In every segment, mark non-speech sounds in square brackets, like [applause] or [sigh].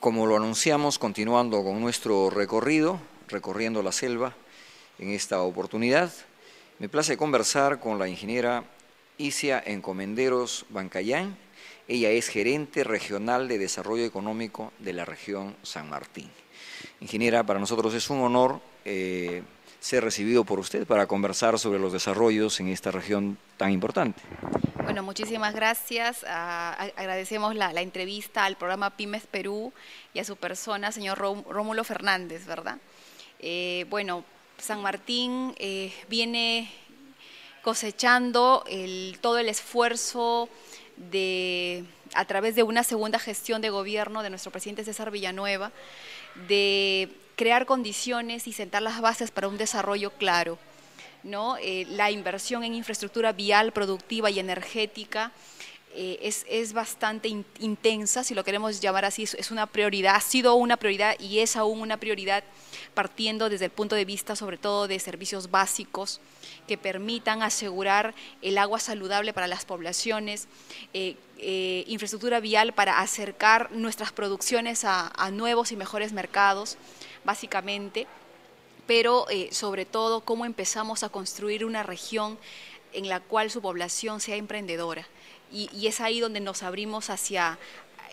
Como lo anunciamos, continuando con nuestro recorrido, recorriendo la selva, en esta oportunidad, me place conversar con la ingeniera Isia Encomenderos Bancayán. Ella es gerente regional de desarrollo económico de la región San Martín. Ingeniera, para nosotros es un honor eh, ser recibido por usted para conversar sobre los desarrollos en esta región tan importante. Bueno, muchísimas gracias. Ah, agradecemos la, entrevista al programa Pymes Perú y a su persona, señor Rómulo Fernández, ¿verdad? Eh, bueno, San Martín eh, viene cosechando todo el esfuerzo de, a través de una segunda gestión de gobierno de nuestro presidente César Villanueva, de crear condiciones y sentar las bases para un desarrollo claro ¿no? Eh, la inversión en infraestructura vial, productiva y energética eh, es, bastante intensa, si lo queremos llamar así, es, una prioridad, ha sido una prioridad y es aún una prioridad partiendo desde el punto de vista sobre todo de servicios básicos que permitan asegurar el agua saludable para las poblaciones, eh, infraestructura vial para acercar nuestras producciones a nuevos y mejores mercados, básicamente pero eh, sobre todo cómo empezamos a construir una región en la cual su población sea emprendedora. Y, es ahí donde nos abrimos hacia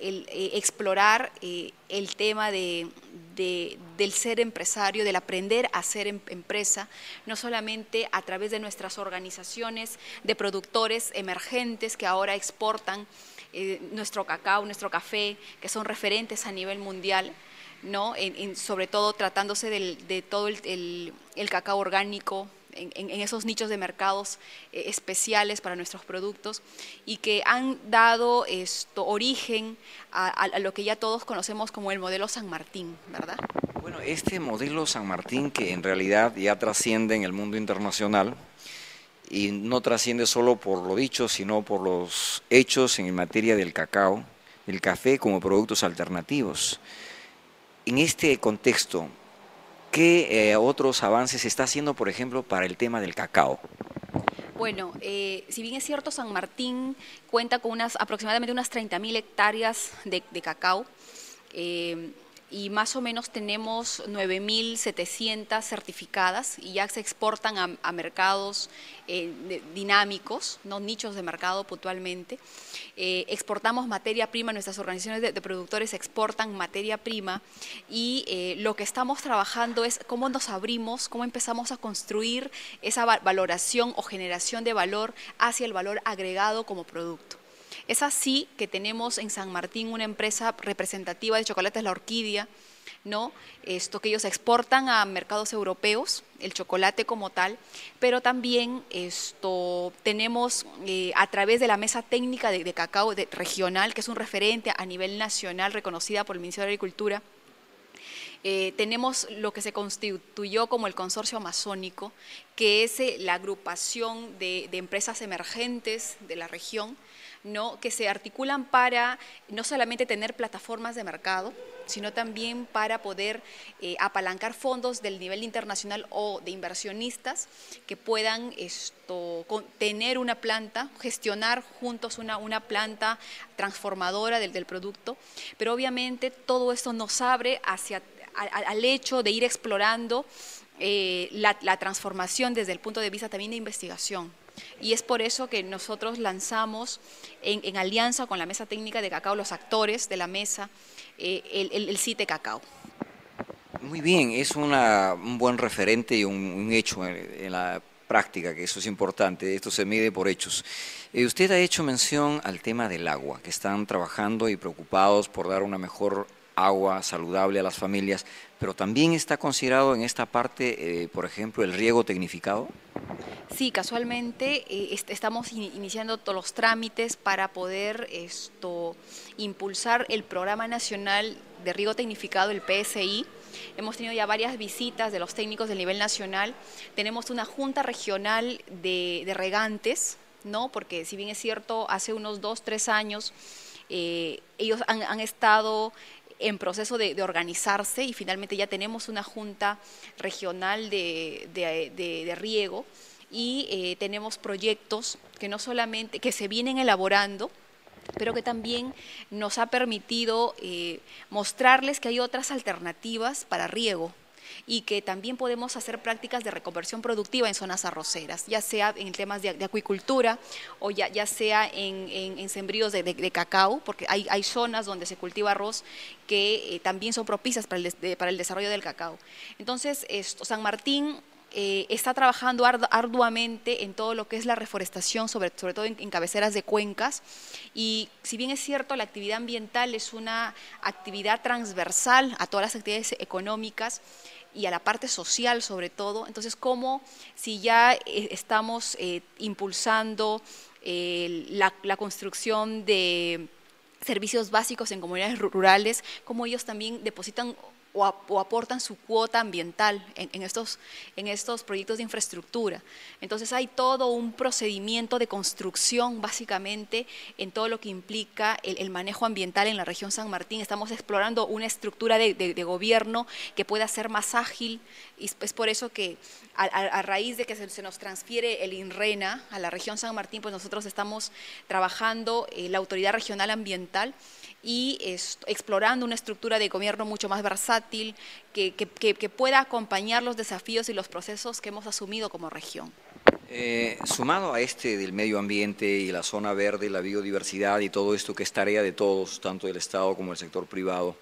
el, eh, explorar eh, el tema de, del ser empresario, del aprender a ser em, empresa, no solamente a través de nuestras organizaciones de productores emergentes que ahora exportan nuestro cacao, nuestro café, que son referentes a nivel mundial, ¿no? sobre todo tratándose de todo el, cacao orgánico, en, esos nichos de mercados eh, especiales para nuestros productos y que han dado esto, origen a, lo que ya todos conocemos como el modelo San Martín, ¿verdad? Bueno, este modelo San Martín que en realidad ya trasciende en el mundo internacional y no trasciende solo por lo dicho, sino por los hechos en materia del cacao, el café como productos alternativos. En este contexto, ¿qué eh, otros avances se está haciendo, por ejemplo, para el tema del cacao? Bueno, eh, si bien es cierto, San Martín cuenta con unas aproximadamente unas 30.000 hectáreas de, cacao. Eh, y más o menos tenemos 9.700 certificadas y ya se exportan a, mercados eh, dinámicos, no nichos de mercado puntualmente. Eh, exportamos materia prima, nuestras organizaciones de, productores exportan materia prima y eh, lo que estamos trabajando es cómo nos abrimos, cómo empezamos a construir esa valoración o generación de valor hacia el valor agregado como producto. Es así que tenemos en San Martín una empresa representativa de chocolates La Orquídea, ¿no? Esto que ellos exportan a mercados europeos, el chocolate como tal, pero también esto tenemos eh, a través de la mesa técnica de, cacao regional, que es un referente a nivel nacional reconocida por el Ministerio de Agricultura, eh, tenemos lo que se constituyó como el consorcio amazónico, que es eh, la agrupación de, empresas emergentes de la región, ¿no? que se articulan para no solamente tener plataformas de mercado, sino también para poder eh, apalancar fondos del nivel internacional o de inversionistas que puedan esto, tener una planta, gestionar juntos una, una planta transformadora del, producto, pero obviamente todo esto nos abre hacia al, hecho de ir explorando eh, la, transformación desde el punto de vista también de investigación. Y es por eso que nosotros lanzamos en, alianza con la Mesa Técnica de Cacao, los actores de la mesa, eh, el, el, CITE Cacao. Muy bien, es un buen referente y un, hecho en, la práctica, que eso es importante, esto se mide por hechos. Eh, usted ha hecho mención al tema del agua, que están trabajando y preocupados por dar una mejor agua saludable a las familias, pero también está considerado en esta parte, eh, por ejemplo, el riego tecnificado. Sí, casualmente eh, estamos iniciando todos los trámites para poder esto impulsar el programa nacional de riego tecnificado, el PSI. Hemos tenido ya varias visitas de los técnicos del nivel nacional. Tenemos una junta regional de, regantes, ¿no? Porque si bien es cierto, hace unos dos, tres años eh, ellos han, han, estado en proceso de, organizarse y finalmente ya tenemos una junta regional de, riego y eh, tenemos proyectos que no solamente, que se vienen elaborando, pero que también nos ha permitido eh, mostrarles que hay otras alternativas para riego y que también podemos hacer prácticas de reconversión productiva en zonas arroceras, ya sea en temas de, acuicultura o ya, ya sea en, sembríos de, cacao, porque hay, hay, zonas donde se cultiva arroz que eh, también son propicias para el, para el desarrollo del cacao. Entonces, San Martín eh, está trabajando arduamente en todo lo que es la reforestación, sobre, sobre todo en, cabeceras de cuencas. Y si bien es cierto, la actividad ambiental es una actividad transversal a todas las actividades económicas, y a la parte social sobre todo. Entonces, ¿cómo si ya eh, estamos eh, impulsando la, la, construcción de servicios básicos en comunidades rurales, cómo ellos también depositan o, aportan su cuota ambiental en, estos, en estos proyectos de infraestructura. Entonces hay todo un procedimiento de construcción básicamente en todo lo que implica el, manejo ambiental en la región San Martín. Estamos explorando una estructura de, gobierno que pueda ser más ágil y es por eso que a, raíz de que se, nos transfiere el INRENA a la región San Martín, pues nosotros estamos trabajando eh, la autoridad regional ambiental y explorando una estructura de gobierno mucho más versátil que, pueda acompañar los desafíos y los procesos que hemos asumido como región. Eh, sumado a este del medio ambiente y la zona verde, la biodiversidad y todo esto que es tarea de todos, tanto del Estado como del sector privado,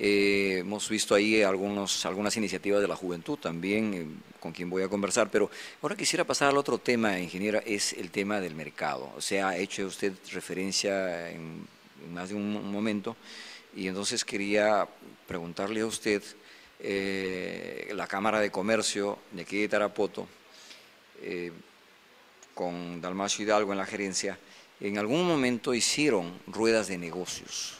eh, hemos visto ahí algunos, algunas iniciativas de la juventud también, eh, con quien voy a conversar, pero ahora quisiera pasar al otro tema, ingeniera, es el tema del mercado. O sea, ha hecho usted referencia en más de un momento, y entonces quería preguntarle a usted, eh, la Cámara de Comercio de aquí de Tarapoto, eh, con Dalmacio Hidalgo en la gerencia, en algún momento hicieron ruedas de negocios.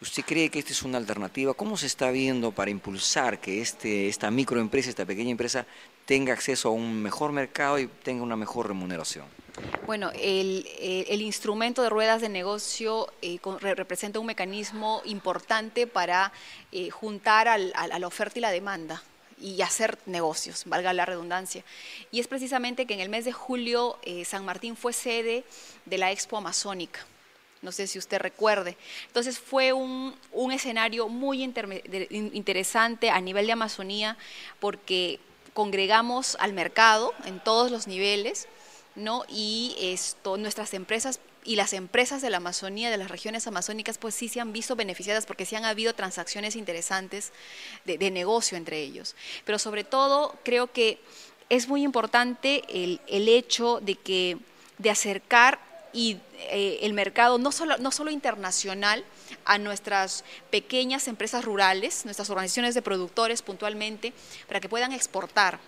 ¿Usted cree que esta es una alternativa? ¿Cómo se está viendo para impulsar que este, esta microempresa, esta pequeña empresa, tenga acceso a un mejor mercado y tenga una mejor remuneración? Bueno, el, instrumento de ruedas de negocio eh, representa un mecanismo importante para eh, juntar a la oferta y la demanda y hacer negocios, valga la redundancia. Y es precisamente que en el mes de julio eh, San Martín fue sede de la Expo Amazónica. No sé si usted recuerde. Entonces fue un, escenario muy interesante a nivel de Amazonía porque congregamos al mercado en todos los niveles ¿no? Y esto, nuestras empresas y las empresas de la Amazonía, de las regiones amazónicas, pues sí se han visto beneficiadas porque sí han habido transacciones interesantes de, negocio entre ellos. Pero sobre todo creo que es muy importante el, hecho de que de acercar y eh, el mercado no solo, no solo internacional a nuestras pequeñas empresas rurales, nuestras organizaciones de productores puntualmente, para que puedan exportar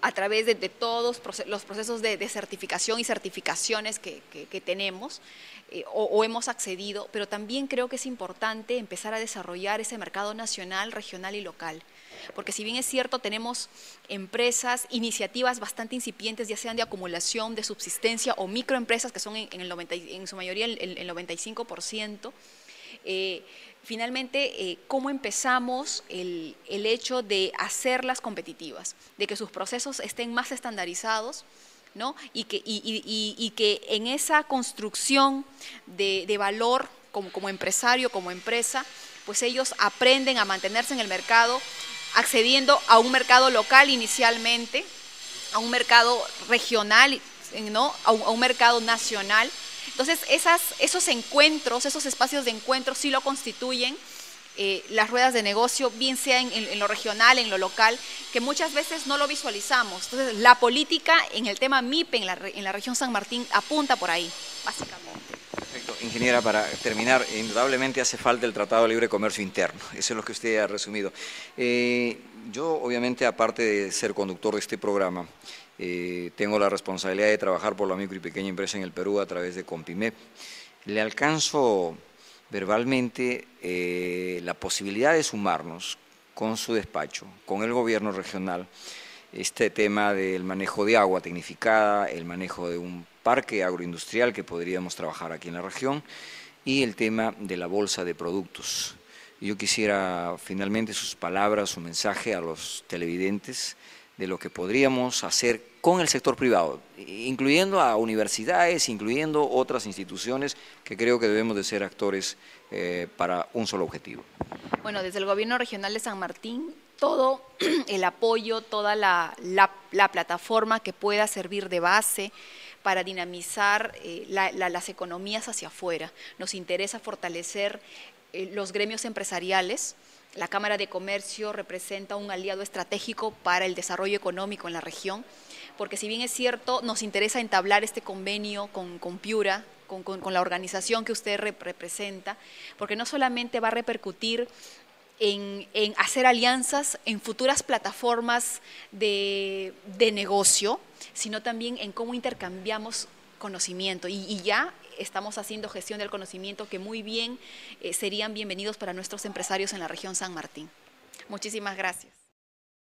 a través de, todos los procesos de, certificación y certificaciones que, tenemos eh, o, hemos accedido, pero también creo que es importante empezar a desarrollar ese mercado nacional, regional y local. Porque si bien es cierto, tenemos empresas, iniciativas bastante incipientes, ya sean de acumulación, de subsistencia o microempresas, que son en, el su mayoría el, el 95%, eh, finalmente, eh, cómo empezamos el, hecho de hacerlas competitivas, de que sus procesos estén más estandarizados, ¿no? y, que, y, que en esa construcción de, valor como, como, empresario, como empresa, pues ellos aprenden a mantenerse en el mercado, accediendo a un mercado local inicialmente, a un mercado regional, ¿no? a un mercado nacional, entonces, esos encuentros, esos espacios de encuentro sí lo constituyen eh, las ruedas de negocio, bien sea en, lo regional, en lo local, que muchas veces no lo visualizamos. Entonces, la política en el tema MIPE en la, en la región San Martín apunta por ahí, básicamente. Ingeniera, para terminar, indudablemente hace falta el Tratado de Libre Comercio Interno. Eso es lo que usted ha resumido. Eh, yo, obviamente, aparte de ser conductor de este programa, eh, tengo la responsabilidad de trabajar por la micro y pequeña empresa en el Perú a través de Compimep. Le alcanzo verbalmente eh, la posibilidad de sumarnos con su despacho, con el gobierno regional, este tema del manejo de agua tecnificada, el manejo de un parque agroindustrial que podríamos trabajar aquí en la región y el tema de la bolsa de productos. Yo quisiera finalmente sus palabras, su mensaje a los televidentes de lo que podríamos hacer con el sector privado, incluyendo a universidades, incluyendo otras instituciones que creo que debemos de ser actores eh, para un solo objetivo. Bueno, desde el Gobierno Regional de San Martín, todo [clears throat] el apoyo, toda la, plataforma que pueda servir de base para dinamizar eh, las economías hacia afuera. Nos interesa fortalecer eh, los gremios empresariales, la Cámara de Comercio representa un aliado estratégico para el desarrollo económico en la región, porque si bien es cierto, nos interesa entablar este convenio con, Piura, con, la organización que usted representa, porque no solamente va a repercutir en, hacer alianzas en futuras plataformas de, negocio, sino también en cómo intercambiamos conocimiento. y ya estamos haciendo gestión del conocimiento que muy bien eh, serían bienvenidos para nuestros empresarios en la región San Martín. Muchísimas gracias.